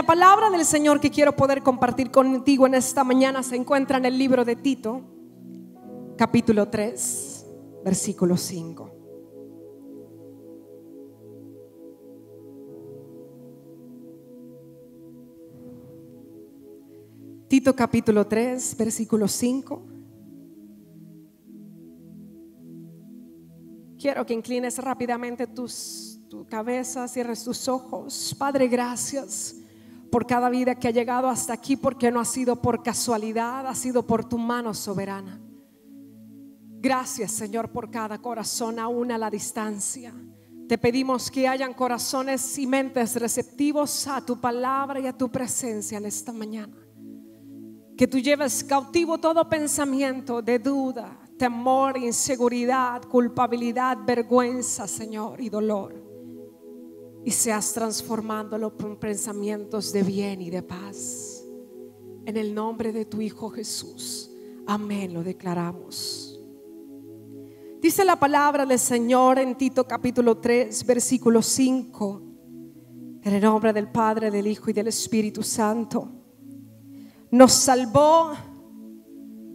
La palabra del Señor que quiero poder compartir contigo en esta mañana se encuentra en el libro de Tito, capítulo 3, versículo 5. Tito capítulo 3, versículo 5. Quiero que inclines rápidamente tus, tu cabeza, cierres tus ojos. Padre, gracias por cada vida que ha llegado hasta aquí, porque no ha sido por casualidad, ha sido por tu mano soberana. Gracias, Señor, por cada corazón aún a la distancia. Te pedimos que hayan corazones y mentes receptivos a tu palabra y a tu presencia en esta mañana. Que tú lleves cautivo todo pensamiento de duda, temor, inseguridad, culpabilidad, vergüenza, Señor, y dolor. Y seas transformándolo por pensamientos de bien y de paz. En el nombre de tu Hijo Jesús. Amén, lo declaramos. Dice la palabra del Señor en Tito capítulo 3, versículo 5. En el nombre del Padre, del Hijo y del Espíritu Santo nos salvó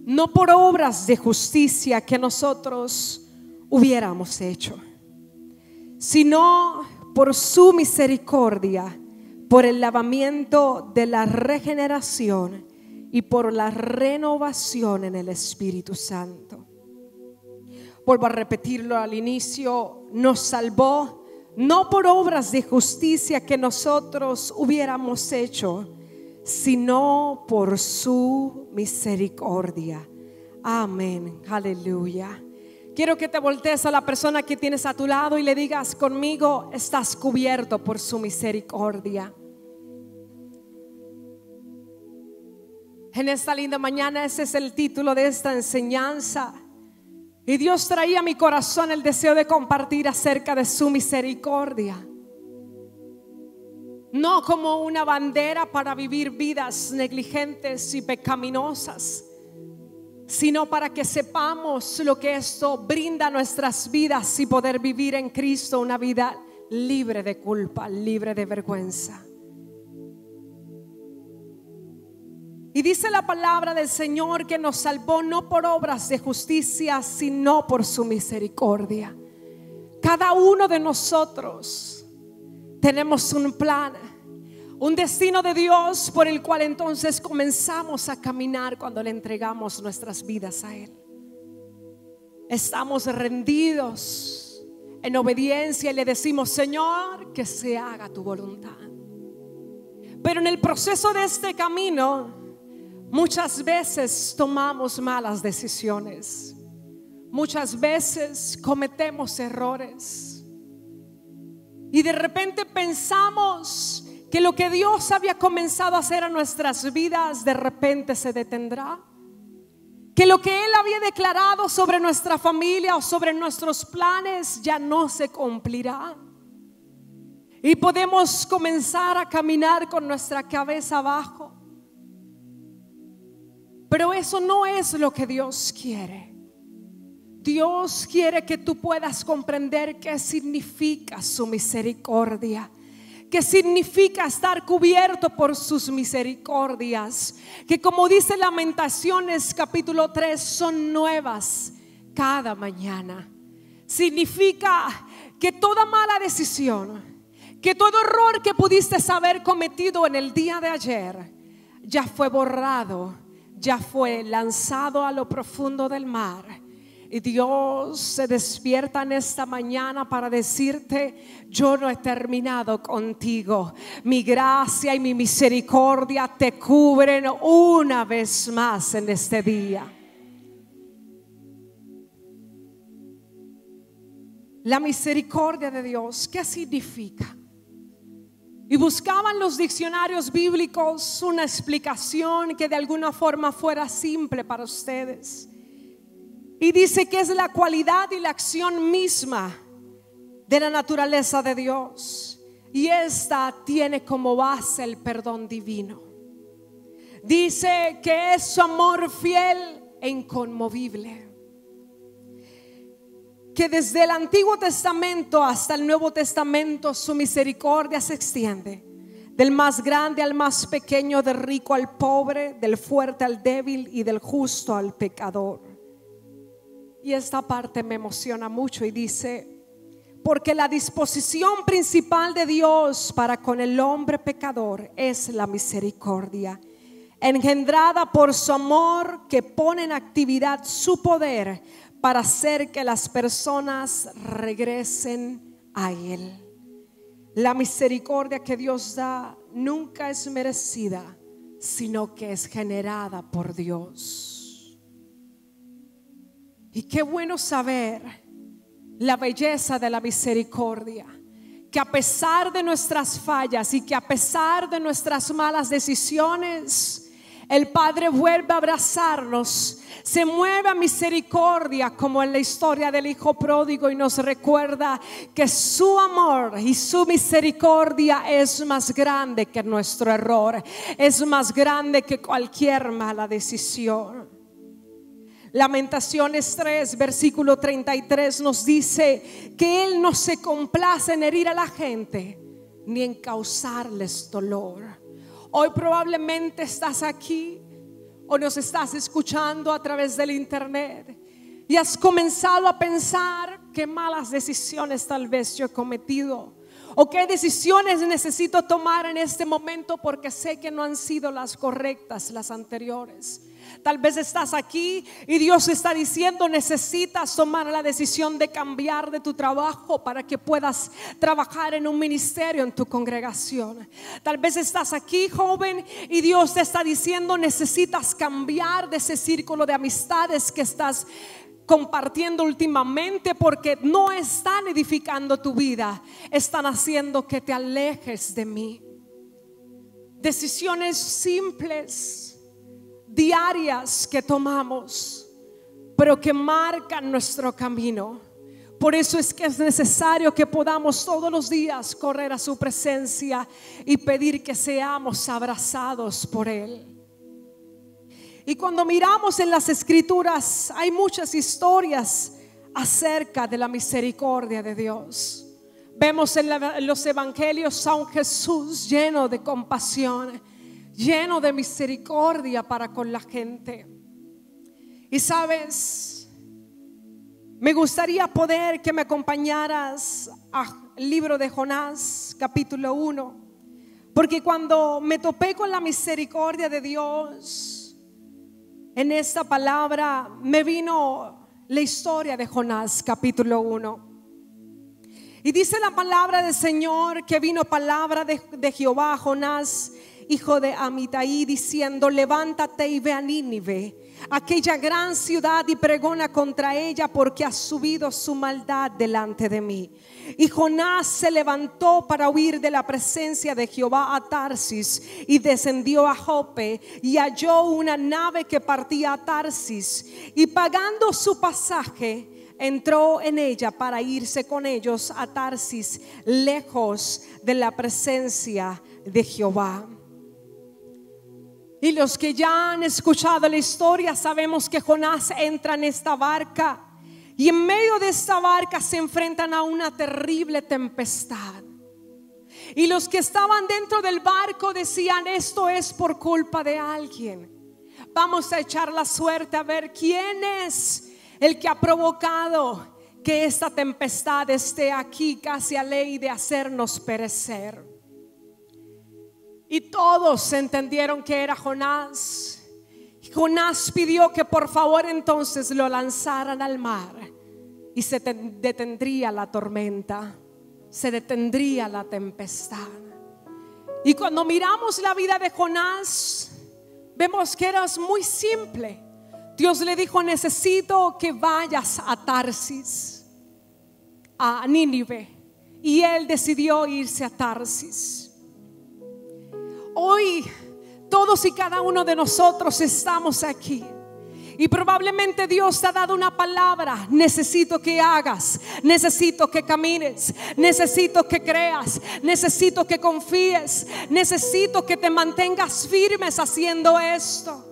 no por obras de justicia que nosotros hubiéramos hecho, sino por su misericordia, por el lavamiento de la regeneración y por la renovación en el Espíritu Santo. Vuelvo a repetirlo al inicio, nos salvó no por obras de justicia que nosotros hubiéramos hecho, sino por su misericordia. Amén, aleluya. Quiero que te voltees a la persona que tienes a tu lado y le digas conmigo, estás cubierto por su misericordia. En esta linda mañana ese es el título de esta enseñanza. Y Dios traía a mi corazón el deseo de compartir acerca de su misericordia no como una bandera para vivir vidas negligentes y pecaminosas, sino para que sepamos lo que esto brinda a nuestras vidas y poder vivir en Cristo una vida libre de culpa, libre de vergüenza. Y dice la palabra del Señor que nos salvó no por obras de justicia, sino por su misericordia. Cada uno de nosotros tenemos un plan, un destino de Dios por el cual entonces comenzamos a caminar cuando le entregamos nuestras vidas a Él. Estamos rendidos en obediencia y le decimos, Señor, que se haga tu voluntad. Pero en el proceso de este camino, muchas veces tomamos malas decisiones. Muchas veces cometemos errores. Y de repente pensamos que lo que Dios había comenzado a hacer a nuestras vidas de repente se detendrá. Que lo que Él había declarado sobre nuestra familia o sobre nuestros planes ya no se cumplirá. Y podemos comenzar a caminar con nuestra cabeza abajo. Pero eso no es lo que Dios quiere. Dios quiere que tú puedas comprender qué significa su misericordia. Qué significa estar cubierto por sus misericordias. Que como dice Lamentaciones capítulo 3, son nuevas cada mañana. Significa que toda mala decisión, que todo error que pudiste haber cometido en el día de ayer, ya fue borrado, ya fue lanzado a lo profundo del mar y Dios se despierta en esta mañana para decirte, yo no he terminado contigo. Mi gracia y mi misericordia te cubren una vez más en este día. La misericordia de Dios, ¿qué significa? Y buscaban los diccionarios bíblicos una explicación que de alguna forma fuera simple para ustedes. Y dice que es la cualidad y la acción misma de la naturaleza de Dios. Y esta tiene como base el perdón divino. Dice que es su amor fiel e inconmovible. Que desde el Antiguo Testamento hasta el Nuevo Testamento su misericordia se extiende del más grande al más pequeño, del rico al pobre, del fuerte al débil y del justo al pecador. Y esta parte me emociona mucho y dice, porque la disposición principal de Dios para con el hombre pecador es la misericordia, engendrada por su amor que pone en actividad su poder para hacer que las personas regresen a Él. La misericordia que Dios da nunca es merecida, sino que es generada por Dios. Y qué bueno saber la belleza de la misericordia. Que a pesar de nuestras fallas y que a pesar de nuestras malas decisiones, el Padre vuelve a abrazarnos, se mueve a misericordia como en la historia del Hijo Pródigo y nos recuerda que su amor y su misericordia es más grande que nuestro error, es más grande que cualquier mala decisión. Lamentaciones 3, versículo 33 nos dice que Él no se complace en herir a la gente ni en causarles dolor. Hoy probablemente estás aquí o nos estás escuchando a través del internet y has comenzado a pensar qué malas decisiones tal vez yo he cometido o qué decisiones necesito tomar en este momento porque sé que no han sido las correctas las anteriores. Tal vez estás aquí y Dios está diciendo, necesitas tomar la decisión de cambiar de tu trabajo para que puedas trabajar en un ministerio en tu congregación. Tal vez estás aquí, joven, y Dios te está diciendo, necesitas cambiar de ese círculo de amistades que estás compartiendo últimamente porque no están edificando tu vida, están haciendo que te alejes de mí. Decisiones simples diarias que tomamos, pero que marcan nuestro camino. Por eso es que es necesario que podamos todos los días correr a su presencia y pedir que seamos abrazados por Él. Y cuando miramos en las escrituras hay muchas historias acerca de la misericordia de Dios. Vemos en, los evangelios a un Jesús lleno de compasión lleno de misericordia para con la gente. Y sabes, me gustaría poder que me acompañaras al libro de Jonás, capítulo 1, porque cuando me topé con la misericordia de Dios, en esta palabra me vino la historia de Jonás, capítulo 1. Y dice la palabra del Señor que vino palabra de, de Jehová Jonás hijo de Amitai, diciendo, levántate y ve a Nínive, aquella gran ciudad, y pregona contra ella, porque ha subido su maldad delante de mí. Y Jonás se levantó para huir de la presencia de Jehová a Tarsis y descendió a Jope y halló una nave que partía a Tarsis y pagando su pasaje entró en ella para irse con ellos a Tarsis lejos de la presencia de Jehová. Y los que ya han escuchado la historia sabemos que Jonás entra en esta barca y en medio de esta barca se enfrentan a una terrible tempestad. Y los que estaban dentro del barco decían, esto es por culpa de alguien. Vamos a echar la suerte a ver quién es el que ha provocado que esta tempestad esté aquí casi a ley de hacernos perecer. Y todos entendieron que era Jonás. Jonás pidió que por favor entonces lo lanzaran al mar y se detendría la tormenta, se detendría la tempestad. Y cuando miramos la vida de Jonás, vemos que era muy simple. Dios le dijo, necesito que vayas a Tarsis, a Nínive. Y él decidió irse a Tarsis. Hoy todos y cada uno de nosotros estamos aquí. Y probablemente Dios te ha dado una palabra. Necesito que hagas. Necesito que camines. Necesito que creas. Necesito que confíes. Necesito que te mantengas firmes haciendo esto.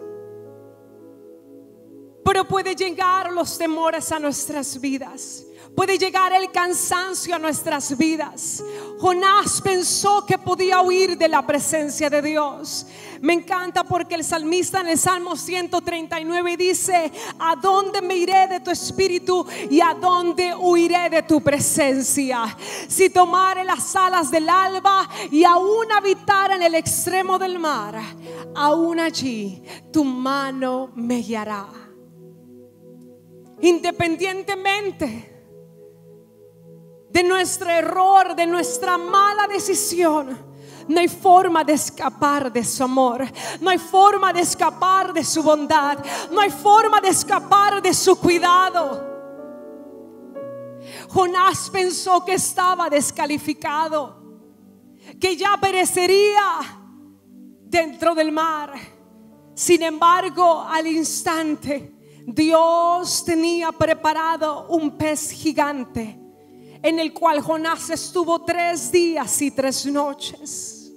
Pero puede llegar los temores a nuestras vidas Puede llegar el cansancio a nuestras vidas. Jonás pensó que podía huir de la presencia de Dios. Me encanta porque el salmista en el Salmo 139 dice, ¿a dónde me iré de tu espíritu y a dónde huiré de tu presencia? Si tomare las alas del alba y aún habitar en el extremo del mar, aún allí tu mano me guiará. Independientemente de nuestro error, de nuestra mala decisión, no hay forma de escapar de su amor. No hay forma de escapar de su bondad. No hay forma de escapar de su cuidado. Jonás pensó que estaba descalificado, que ya perecería dentro del mar. Sin embargo, al instante, Dios tenía preparado un pez gigante en el cual Jonás estuvo tres días y tres noches.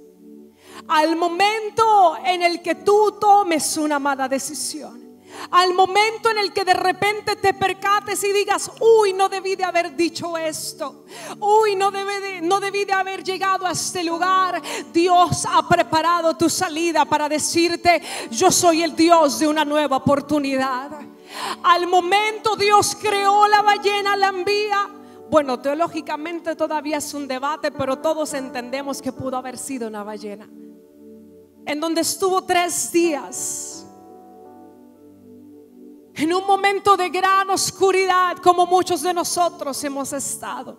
Al momento en el que tú tomes una mala decisión. Al momento en el que de repente te percates y digas, uy, no debí de haber dicho esto. Uy, no, debí no debí de haber llegado a este lugar. Dios ha preparado tu salida para decirte, yo soy el Dios de una nueva oportunidad. Al momento Dios creó la ballena, la envía bueno, teológicamente todavía es un debate, pero todos entendemos que pudo haber sido una ballena. En donde estuvo tres días. En un momento de gran oscuridad, como muchos de nosotros hemos estado.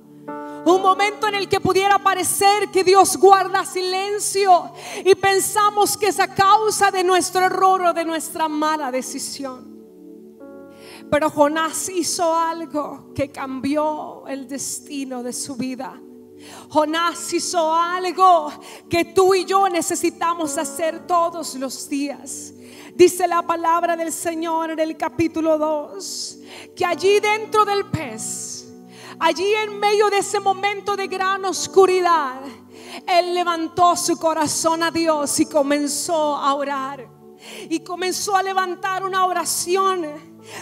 Un momento en el que pudiera parecer que Dios guarda silencio y pensamos que es a causa de nuestro error o de nuestra mala decisión. Pero Jonás hizo algo que cambió el destino de su vida. Jonás hizo algo que tú y yo necesitamos hacer todos los días. Dice la palabra del Señor en el capítulo 2, que allí dentro del pez, allí en medio de ese momento de gran oscuridad, él levantó su corazón a Dios y comenzó a orar. Y comenzó a levantar una oración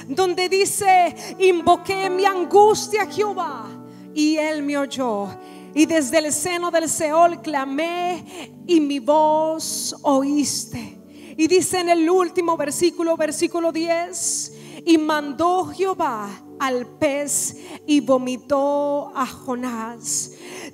donde dice, invoqué mi angustia a Jehová y él me oyó. Y desde el seno del Seol clamé y mi voz oíste. Y dice en el último versículo, versículo 10, y mandó Jehová al pez y vomitó a Jonás.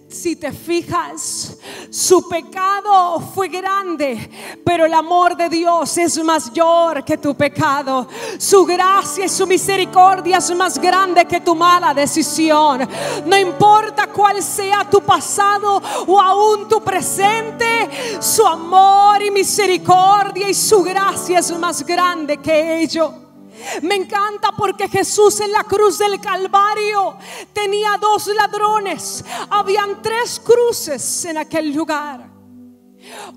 Si te fijas, su pecado fue grande, pero el amor de Dios es mayor que tu pecado. Su gracia y su misericordia es más grande que tu mala decisión. No importa cuál sea tu pasado o aún tu presente, su amor y misericordia y su gracia es más grande que ello. Me encanta porque Jesús en la cruz del Calvario tenía dos ladrones. Habían tres cruces en aquel lugar.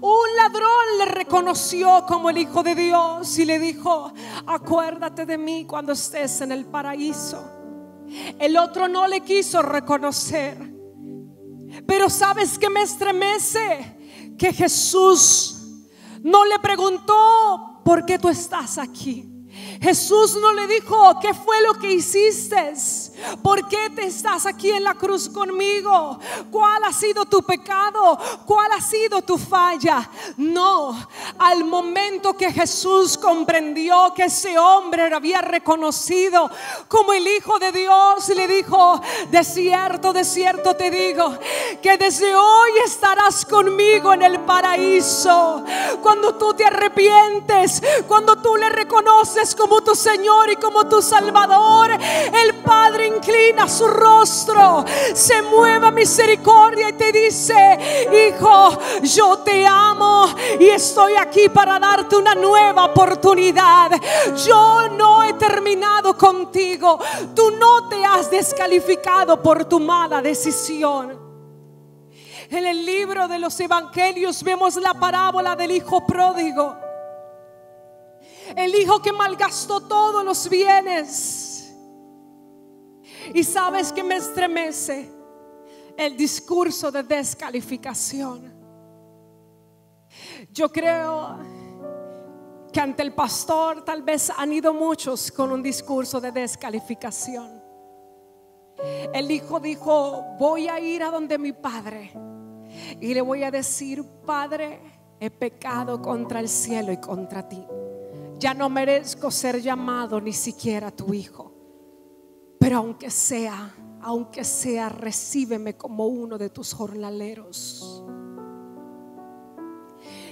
Un ladrón le reconoció como el Hijo de Dios y le dijo, acuérdate de mí cuando estés en el paraíso. El otro no le quiso reconocer. Pero sabes que me estremece que Jesús no le preguntó, ¿por qué tú estás aquí? Jesús no le dijo, ¿qué fue lo que hiciste? ¿Por qué te estás aquí en la cruz conmigo? ¿Cuál ha sido tu pecado? ¿Cuál ha sido tu falla? No, al momento que Jesús comprendió que ese hombre lo había reconocido como el Hijo de Dios, le dijo, de cierto, de cierto te digo, que desde hoy estarás conmigo en el paraíso. Cuando tú te arrepientes, cuando tú le reconoces como tu Señor y como tu Salvador, el Padre inclina su rostro, se mueva misericordia y te dice, hijo, yo te amo y estoy aquí para darte una nueva oportunidad. Yo no he terminado contigo. Tú no te has descalificado por tu mala decisión. En el libro de los evangelios vemos la parábola del hijo pródigo. El hijo que malgastó todos los bienes y sabes que me estremece el discurso de descalificación. Yo creo que ante el pastor tal vez han ido muchos con un discurso de descalificación. el hijo dijo, voy a ir a donde mi padre y le voy a decir, Padre, he pecado contra el cielo y contra ti. Ya no merezco ser llamado ni siquiera tu hijo. Pero aunque sea, aunque sea, recíbeme como uno de tus jornaleros.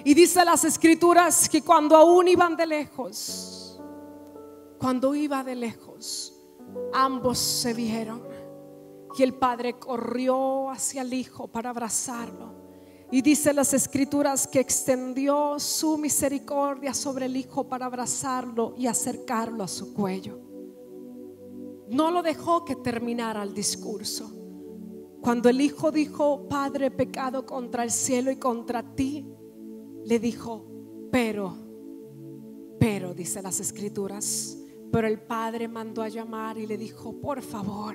Y dice las escrituras que cuando aún iban de lejos, cuando iba de lejos, ambos se vieron. Y el padre corrió hacia el hijo para abrazarlo. Y dice las escrituras que extendió su misericordia sobre el hijo para abrazarlo y acercarlo a su cuello. No lo dejó que terminara el discurso. Cuando el hijo dijo, Padre, pecado contra el cielo y contra ti, le dijo, pero, pero, dice las escrituras, pero el padre mandó a llamar y le dijo, por favor,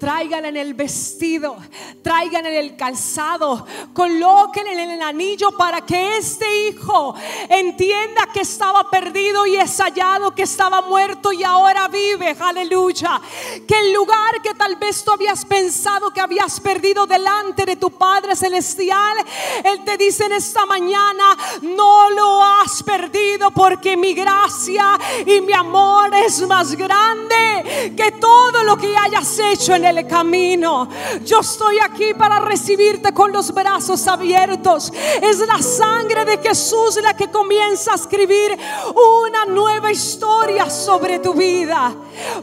Traigan en el vestido, traigan en el calzado, coloquen en el anillo para que este hijo entienda que estaba perdido y es hallado, que estaba muerto y ahora vive. Aleluya. Que el lugar que tal vez tú habías pensado que habías perdido delante de tu Padre Celestial, Él te dice en esta mañana, no lo has perdido porque mi gracia y mi amor es más grande que todo lo que hayas hecho en el el camino. Yo estoy aquí para recibirte con los brazos abiertos. Es la sangre de Jesús la que comienza a escribir una nueva historia sobre tu vida.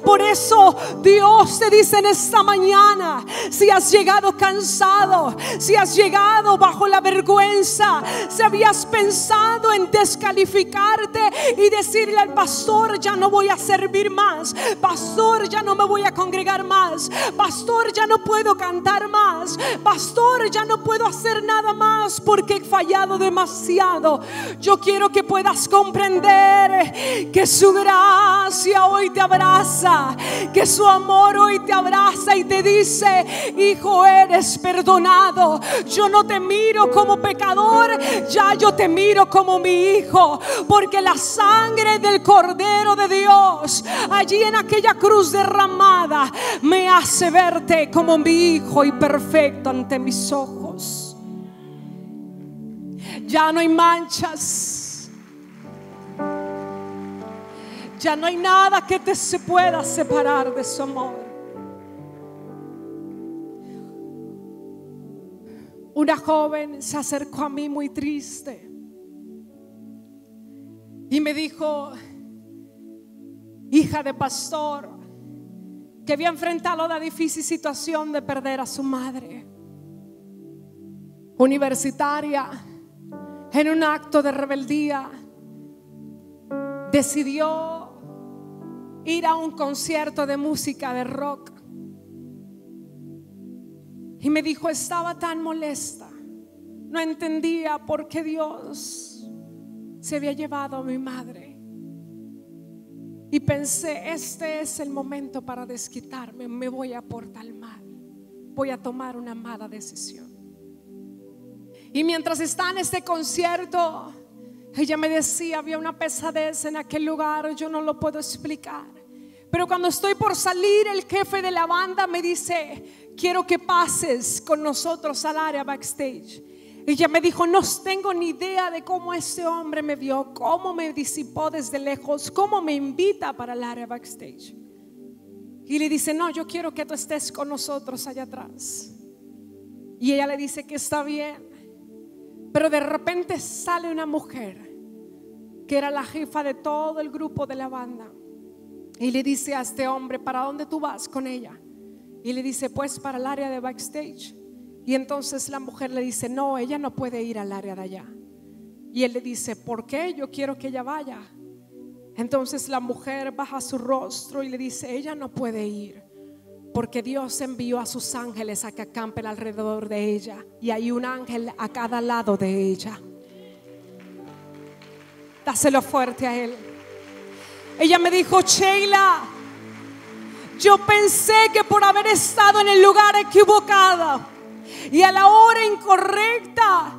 Por eso Dios te dice en esta mañana, si has llegado cansado, si has llegado bajo la vergüenza, si habías pensado en descalificarte y decirle al pastor, ya no voy a servir más, pastor, ya no me voy a congregar más, pastor, ya no puedo cantar más, pastor, ya no puedo hacer nada más porque he fallado demasiado. Yo quiero que puedas comprender que su gracia hoy te abraza, que su amor hoy te abraza y te dice, hijo, eres perdonado. Yo no te miro como pecador, ya yo te miro como mi hijo, porque la sangre del Cordero de Dios allí en aquella cruz derramada me hace verte como mi hijo y perfecto ante mis ojos. Ya no hay manchas. Ya no hay nada que te se pueda separar de su amor. Una joven se acercó a mí muy triste y me dijo, hija de pastor, que había enfrentado la difícil situación de perder a su madre. Universitaria, en un acto de rebeldía, decidió ir a un concierto de música de rock. Y me dijo, estaba tan molesta, no entendía por qué Dios se había llevado a mi madre. Y pensé, este es el momento para desquitarme, me voy a portar mal, voy a tomar una mala decisión. Y mientras está en este concierto, ella me decía, había una pesadez en aquel lugar, yo no lo puedo explicar. Pero cuando estoy por salir, el jefe de la banda me dice, quiero que pases con nosotros al área backstage. Ella me dijo, no tengo ni idea de cómo ese hombre me vio, cómo me disipó desde lejos, cómo me invita para el área backstage. Y le dice, no, yo quiero que tú estés con nosotros allá atrás. Y ella le dice que está bien. Pero de repente sale una mujer que era la jefa de todo el grupo de la banda. Y le dice a este hombre, ¿para dónde tú vas con ella? Y le dice, pues para el área de backstage. Y entonces la mujer le dice, no, ella no puede ir al área de allá. Y él le dice, ¿por qué? Yo quiero que ella vaya. Entonces la mujer baja su rostro y le dice, ella no puede ir. Porque Dios envió a sus ángeles a que acampen alrededor de ella. Y hay un ángel a cada lado de ella. Dáselo fuerte a él. Ella me dijo, Sheila, yo pensé que por haber estado en el lugar equivocado y a la hora incorrecta,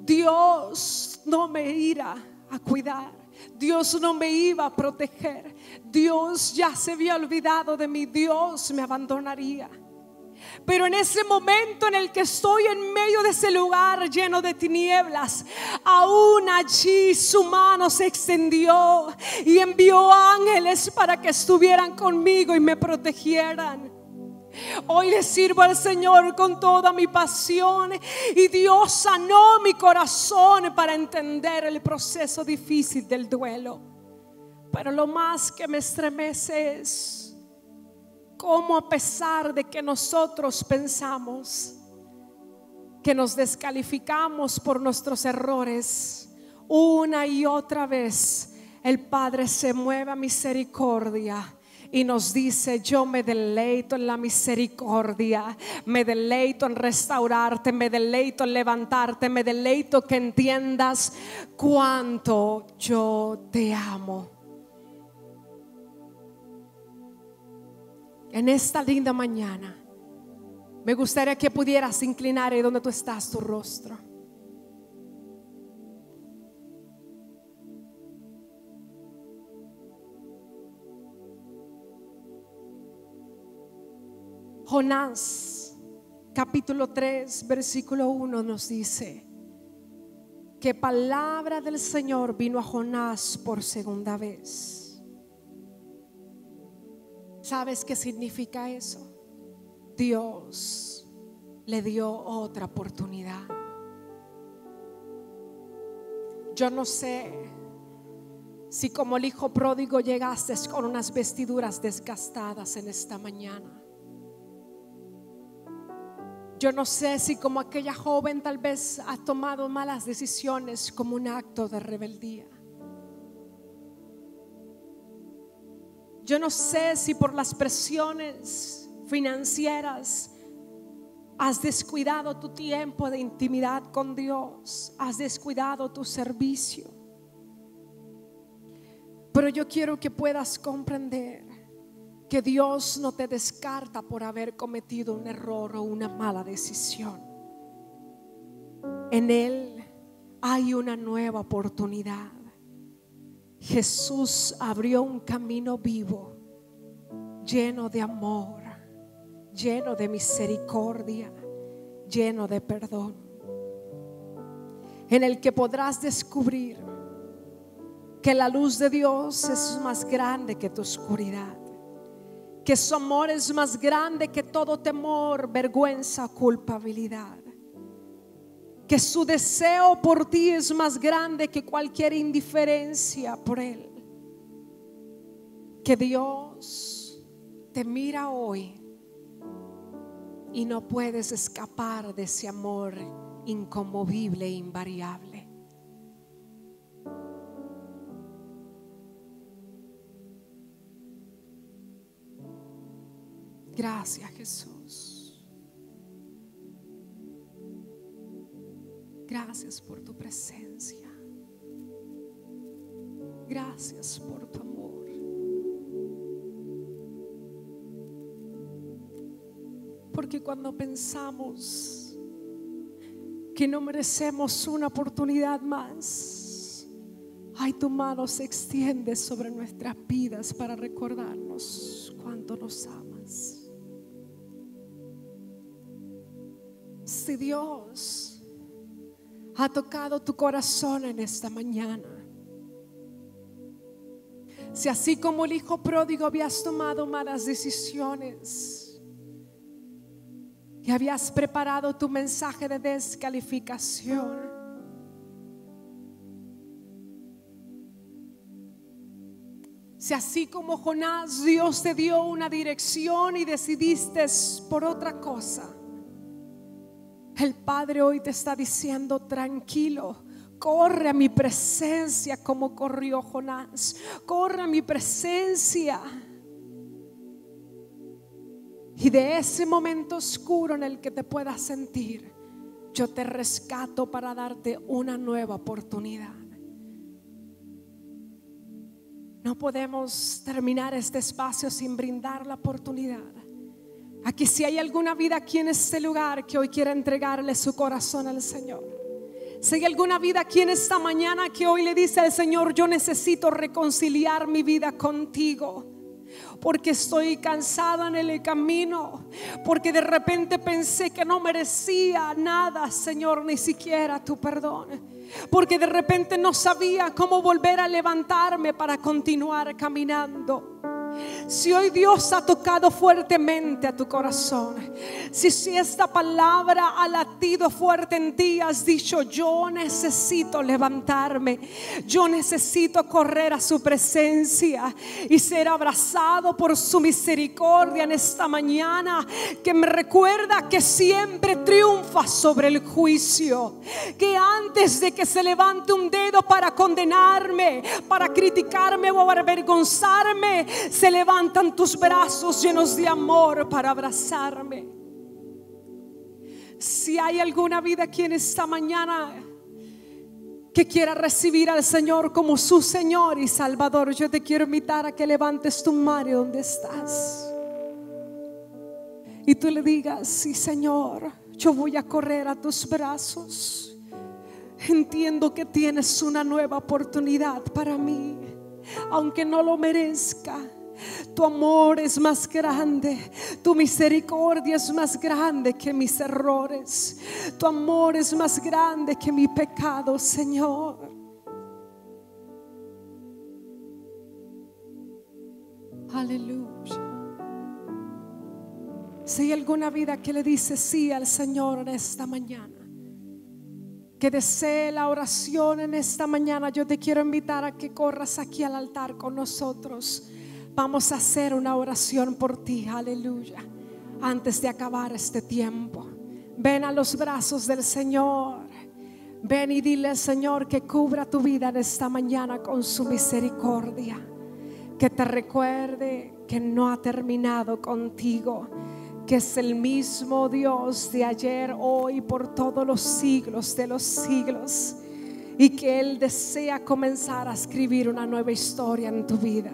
Dios no me irá a cuidar. Dios no me iba a proteger. Dios ya se había olvidado de mí. Dios me abandonaría. Pero en ese momento en el que estoy en medio de ese lugar lleno de tinieblas, aún allí su mano se extendió y envió ángeles para que estuvieran conmigo y me protegieran. Hoy le sirvo al Señor con toda mi pasión y Dios sanó mi corazón para entender el proceso difícil del duelo. Pero lo más que me estremece es cómo a pesar de que nosotros pensamos que nos descalificamos por nuestros errores, una y otra vez el Padre se mueve a misericordia y nos dice, yo me deleito en la misericordia, me deleito en restaurarte, me deleito en levantarte, me deleito que entiendas cuánto yo te amo. En esta linda mañana, me gustaría que pudieras inclinar ahí donde tú estás tu rostro. Jonás capítulo 3 versículo 1 nos dice que palabra del Señor vino a Jonás por segunda vez. ¿Sabes qué significa eso? Dios le dio otra oportunidad. Yo no sé si como el hijo pródigo llegaste con unas vestiduras desgastadas en esta mañana. Yo no sé si como aquella joven tal vez ha tomado malas decisiones como un acto de rebeldía. Yo no sé si por las presiones financieras has descuidado tu tiempo de intimidad con Dios, has descuidado tu servicio. Pero yo quiero que puedas comprender que Dios no te descarta por haber cometido un error o una mala decisión. En Él hay una nueva oportunidad. Jesús abrió un camino vivo, lleno de amor, lleno de misericordia, lleno de perdón, en el que podrás descubrir que la luz de Dios es más grande que tu oscuridad que su amor es más grande que todo temor, vergüenza, culpabilidad. Que su deseo por ti es más grande que cualquier indiferencia por Él. Que Dios te mira hoy y no puedes escapar de ese amor inconmovible e invariable. Gracias Jesús. Gracias por tu presencia. Gracias por tu amor. Porque cuando pensamos que no merecemos una oportunidad más, ay, tu mano se extiende sobre nuestras vidas para recordarnos cuánto nos amas. Si Dios ha tocado tu corazón en esta mañana, si así como el hijo pródigo habías tomado malas decisiones y habías preparado tu mensaje de descalificación, Si así como Jonás Dios te dio una dirección y decidiste por otra cosa, el Padre hoy te está diciendo, tranquilo, corre a mi presencia como corrió Jonás, corre a mi presencia. Y de ese momento oscuro en el que te puedas sentir, yo te rescato para darte una nueva oportunidad. No podemos terminar este espacio sin brindar la oportunidad Aquí si hay alguna vida aquí en este lugar que hoy quiera entregarle su corazón al Señor. Si hay alguna vida aquí en esta mañana que hoy le dice al Señor, yo necesito reconciliar mi vida contigo porque estoy cansada en el camino, porque de repente pensé que no merecía nada, Señor, ni siquiera tu perdón, porque de repente no sabía cómo volver a levantarme para continuar caminando. Si hoy Dios ha tocado fuertemente a tu corazón, si, si esta palabra ha latido fuerte en ti, has dicho, yo necesito levantarme, yo necesito correr a su presencia y ser abrazado por su misericordia en esta mañana, que me recuerda que siempre triunfa sobre el juicio, que antes de que se levante un dedo para condenarme, para criticarme o avergonzarme, levantan tus brazos llenos de amor para abrazarme. Si hay alguna vida aquí en esta mañana que quiera recibir al Señor como su Señor y Salvador, yo te quiero invitar a que levantes tu mano donde estás. Y tú le digas, sí Señor, yo voy a correr a tus brazos. Entiendo que tienes una nueva oportunidad para mí, aunque no lo merezca. Tu amor es más grande, tu misericordia es más grande que mis errores. Tu amor es más grande que mi pecado, Señor. Aleluya. Si hay alguna vida que le dice sí al Señor en esta mañana, que desee la oración en esta mañana, yo te quiero invitar a que corras aquí al altar con nosotros. Vamos a hacer una oración por ti, aleluya, antes de acabar este tiempo. Ven a los brazos del Señor. Ven y dile al Señor que cubra tu vida en esta mañana con su misericordia. Que te recuerde que no ha terminado contigo. Que es el mismo Dios de ayer, hoy, por todos los siglos de los siglos. Y que Él desea comenzar a escribir una nueva historia en tu vida.